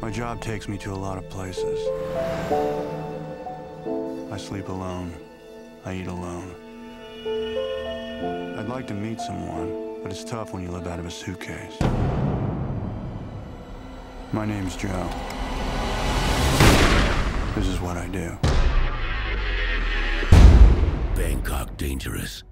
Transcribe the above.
My job takes me to a lot of places. I sleep alone. I eat alone. I'd like to meet someone, but it's tough when you live out of a suitcase. My name's Joe. This is what I do. Bangkok dangerous.